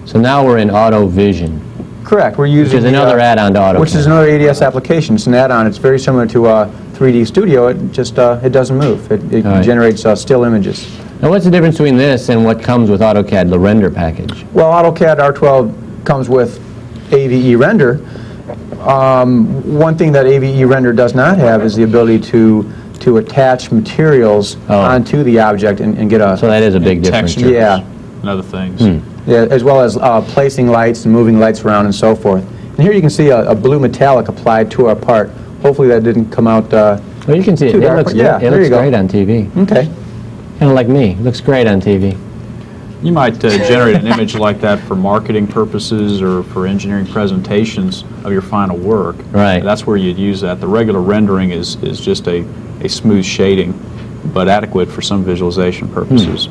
So now we're in Auto Vision. Correct. We're using which is the, another uh, add-on to AutoCAD. Which is another ADS application. It's an add-on. It's very similar to uh, 3D Studio. It just uh, it doesn't move. It, it All right. generates uh, still images. Now what's the difference between this and what comes with AutoCAD, the render package? Well, AutoCAD R12 comes with AVE Render. Um, one thing that AVE Render does not have is the ability to to attach materials onto the object and, and get a. Oh. So that is a big difference. Textures Yeah. and other things. Yeah, as well as uh, placing lights and moving lights around and so forth. And here you can see a, a blue metallic applied to our part. Hopefully that didn't come out. Uh, Well, you can see it. too It dark, looks, but yeah, it there looks you go. great on TV. Okay. Kind of like me. It looks great on TV. You might uh, generate an image like that for marketing purposes or for engineering presentations of your final work. Right. That's where you'd use that. The regular rendering is, is just a, a smooth shading, but adequate for some visualization purposes.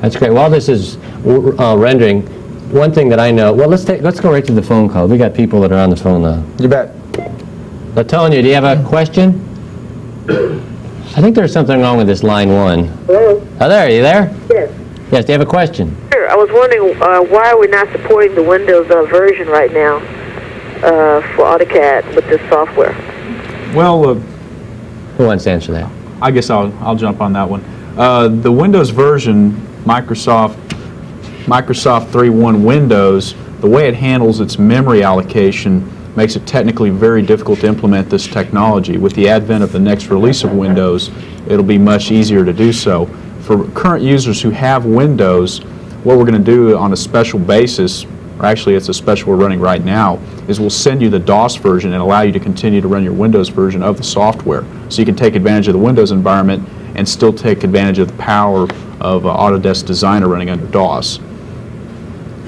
That's great. While this is uh, rendering, one thing that I know, well, let's take, let's go right to the phone call. We got people that are on the phone now. You bet. Latonia, do you have a question? I think there's something wrong with this line one. Hello? Oh, there, are you there? Yes. Yes, do you have a question? Sure. I was wondering uh, why are we not supporting the Windows uh, version right now uh, for AutoCAD with this software? Well, uh, Who wants to answer that? I guess I'll, I'll jump on that one. Uh, the Windows version, Microsoft, Microsoft 3.1 Windows, the way it handles its memory allocation makes it technically very difficult to implement this technology. With the advent of the next release of Windows, it'll be much easier to do so. For current users who have Windows, what we're going to do on a special basis, or actually it's a special we're running right now, is we'll send you the DOS version and allow you to continue to run your Windows version of the software. So you can take advantage of the Windows environment and still take advantage of the power of uh, Autodesk Designer running under DOS.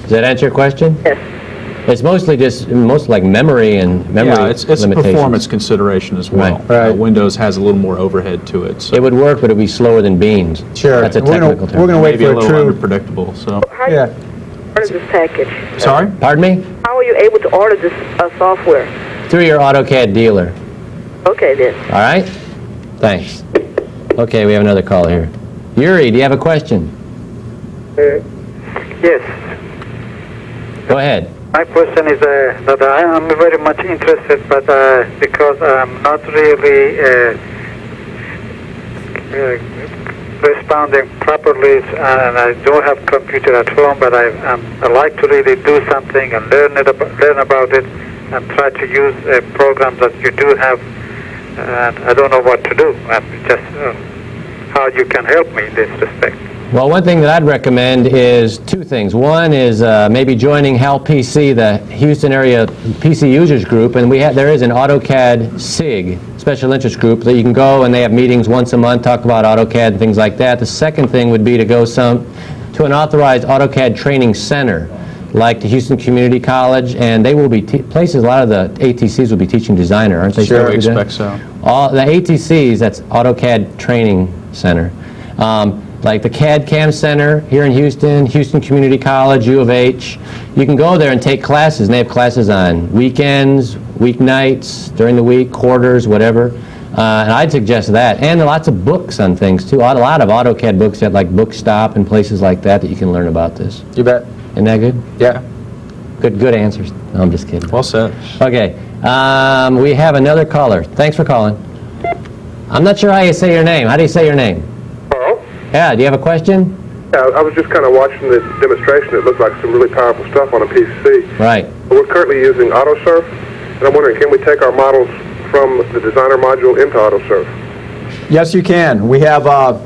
Does that answer your question? Yes. It's mostly just, most like memory and memory yeah, it's, it's a limitations. performance consideration as well. Right. Uh, Windows has a little more overhead to it. So It would work, but it'd be slower than Beans. Sure. That's a We're gonna- technical term. we're gonna wait maybe for a a little true- unpredictable. So How are Yeah. you order this package? sorry. Pardon me? How are you able to order this uh, software? Through your AutoCAD dealer. Okay then. All right? Thanks. Okay, we have another call here. Yuri, do you have a question? Yes, Go ahead. my question is uh, that I am very much interested, but uh, because I'm not really uh, uh, responding properly, and I don't have computer at home, but I, um, I like to really do something and learn it about, learn about it, and try to use a program that you do have, and I don't know what to do. And just uh, how you can help me in this respect. Well, one thing that I'd recommend is two things. One is uh, maybe joining HAL PC, the Houston Area PC Users Group, and we have, there is an AutoCAD SIG, Special Interest Group, that you can go and they have meetings once a month, talk about AutoCAD and things like that. The second thing would be to go some, to an authorized AutoCAD training center, like the Houston Community College, and they will be, te- places, a lot of the ATCs will be teaching designer, aren't they? Sure, supposed we expect so. All, the ATCs, that's AutoCAD Training Center. Um, like the CAD CAM Center here in Houston, Houston Community College, U of H. You can go there and take classes, and they have classes on weekends, weeknights, during the week, quarters, whatever. Uh, and I'd suggest that. And there are lots of books on things, too. A lot of AutoCAD books at like Bookstop and places like that that you can learn about this. You bet. Isn't that good? Yeah. Good, good answers. No, I'm just kidding. Well said. Okay, um, we have another caller. Thanks for calling. I'm not sure how you say your name. How do you say your name? Hello? Yeah, do you have a question? Yeah, I was just kind of watching this demonstration. It looked like some really powerful stuff on a PC. Right. We're currently using AutoSurf, and I'm wondering, can we take our models from the designer module into AutoSurf? Yes, you can. We have, uh,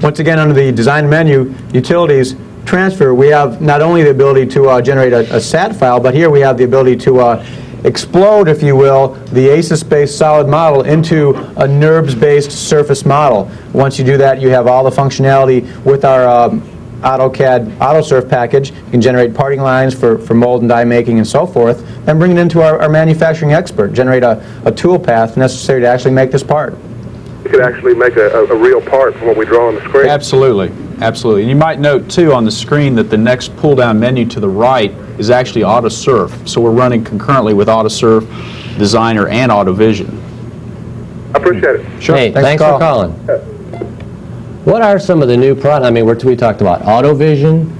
once again, under the design menu, utilities, transfer, we have not only the ability to uh, generate a, a SAT file, but here we have the ability to uh, explode, if you will, the ACIS-based solid model into a NURBS-based surface model. Once you do that, you have all the functionality with our um, AutoCAD AutoSurf package. You can generate parting lines for, for mold and die making and so forth, then bring it into our, our manufacturing expert, generate a, a tool path necessary to actually make this part. You could actually make a, a, a real part from what we draw on the screen. Absolutely, absolutely. And you might note too on the screen that the next pull-down menu to the right is actually AutoSurf. So we're running concurrently with AutoSurf, Designer, and AutoVision. I appreciate it. Sure. Hey, Thanks thanks, for for calling. What are some of the new products? I mean, we're, we talked about AutoVision,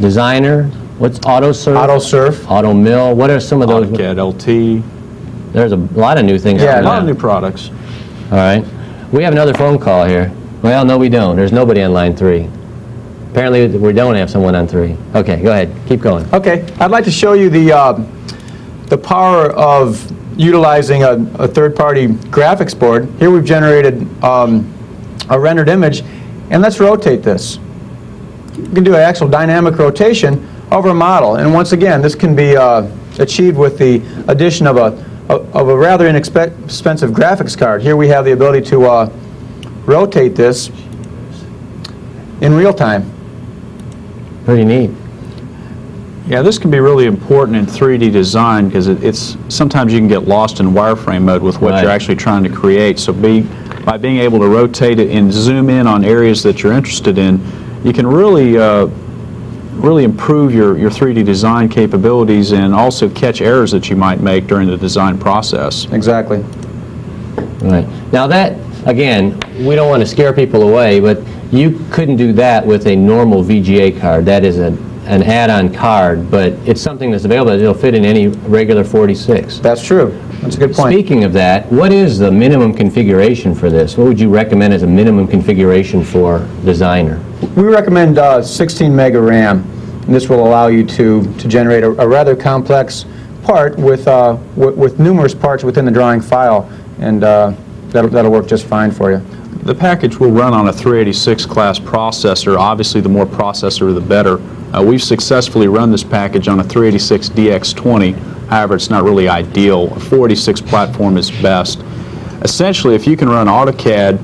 Designer, what's AutoSurf? AutoSurf. AutoMill. What are some of those? AutoCAD LT. There's a lot of new things. Yeah, a lot of new products. All right. We have another phone call here. Well, no, we don't. There's nobody on line three. Apparently, we don't have someone on three. Okay, go ahead. Keep going. Okay, I'd like to show you the, uh, the power of utilizing a, a third-party graphics board. Here we've generated um, a rendered image, and let's rotate this. You can do an actual dynamic rotation over a model, and once again, this can be uh, achieved with the addition of a, of a rather inexpensive graphics card. Here we have the ability to uh, rotate this in real time. Pretty neat. Yeah, this can be really important in 3D design because it, it's sometimes you can get lost in wireframe mode with what Right. you're actually trying to create. So be, by being able to rotate it and zoom in on areas that you're interested in, you can really uh, really improve your, your 3D design capabilities and also catch errors that you might make during the design process. Exactly. Right. Now that, again, we don't want to scare people away, but you couldn't do that with a normal VGA card. That is a, an add-on card, but it's something that's available. It'll fit in any regular 46. That's true. That's a good point. Speaking of that, what is the minimum configuration for this? What would you recommend as a minimum configuration for Designer? We recommend uh, 16 mega RAM, and this will allow you to, to generate a, a rather complex part with, uh, w- with numerous parts within the drawing file, and uh, that'll, that'll work just fine for you. The package will run on a 386 class processor. Obviously, the more processor, the better. Uh, we've successfully run this package on a 386 DX20. However, it's not really ideal. A 486 platform is best. Essentially, if you can run AutoCAD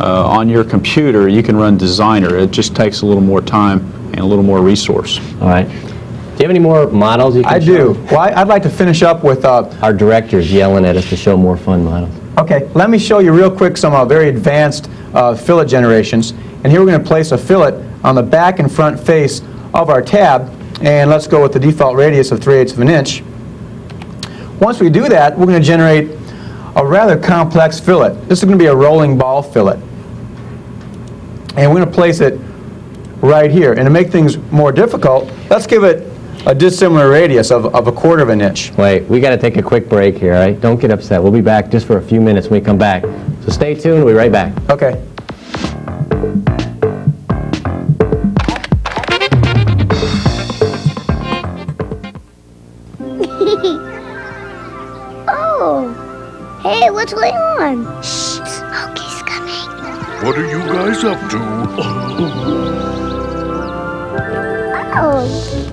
uh, on your computer, you can run Designer. It just takes a little more time and a little more resource. All right. Do you have any more models you can I show? do. Well, I- I'd like to finish up with uh, Our director's yelling at us to show more fun models. Okay, let me show you real quick some uh, very advanced uh, fillet generations. And here we're going to place a fillet on the back and front face of our tab. And let's go with the default radius of 3 eighths of an inch. Once we do that, we're going to generate a rather complex fillet. This is going to be a rolling ball fillet. And we're going to place it right here. And to make things more difficult, let's give it a dissimilar radius of, of a quarter of an inch. Wait, we got to take a quick break here, all right? Don't get upset. We'll be back just for a few minutes when we come back. So stay tuned. We'll be right back. Okay. oh, hey, what's going on? Shh, Smokey's coming. What are you guys up to? Oh.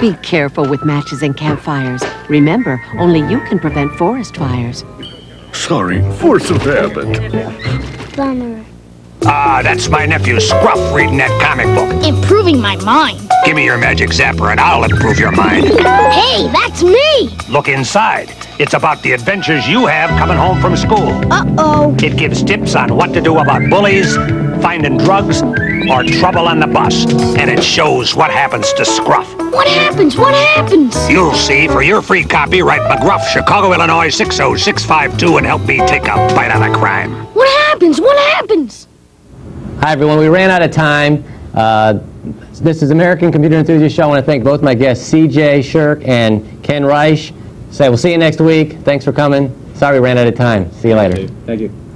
Be careful with matches and campfires. Remember, only you can prevent forest fires. Sorry, force of habit. Bummer. Ah, that's my nephew Scruff reading that comic book. Improving my mind. Give me your magic zapper and I'll improve your mind. Hey, that's me! Look inside. It's about the adventures you have coming home from school. Uh-oh. It gives tips on what to do about bullies, finding drugs, or trouble on the bus. And it shows what happens to Scruff. What happens? What happens? You'll see. For your free copy, write McGruff, Chicago, Illinois 60652 and help me take a bite out of crime. What happens? What happens? Hi, everyone. We ran out of time. Uh, this is American Computer Enthusiast Show. I want to thank both my guests, CJ Shirk and Ken Reisch. Say, we'll see you next week. Thanks for coming. Sorry we ran out of time. See you later. Thank you.